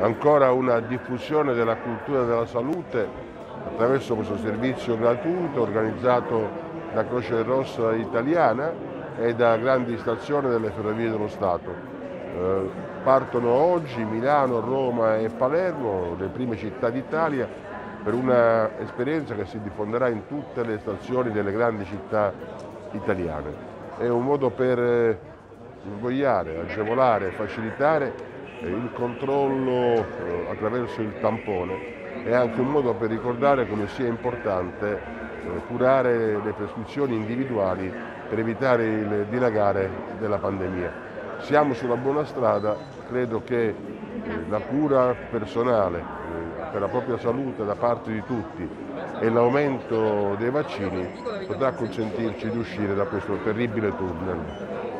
ancora una diffusione della cultura della salute attraverso questo servizio gratuito organizzato da Croce Rossa Italiana e da grandi stazioni delle Ferrovie dello Stato. Eh, partono oggi Milano, Roma e Palermo, le prime città d'Italia, per un'esperienza che si diffonderà in tutte le stazioni delle grandi città italiane. È un modo per eh, invogliare, agevolare, facilitare il controllo eh, attraverso il tampone è anche un modo per ricordare come sia importante curare le prescrizioni individuali per evitare il dilagare della pandemia. Siamo sulla buona strada, credo che la cura personale per la propria salute da parte di tutti e l'aumento dei vaccini potrà consentirci di uscire da questo terribile tunnel.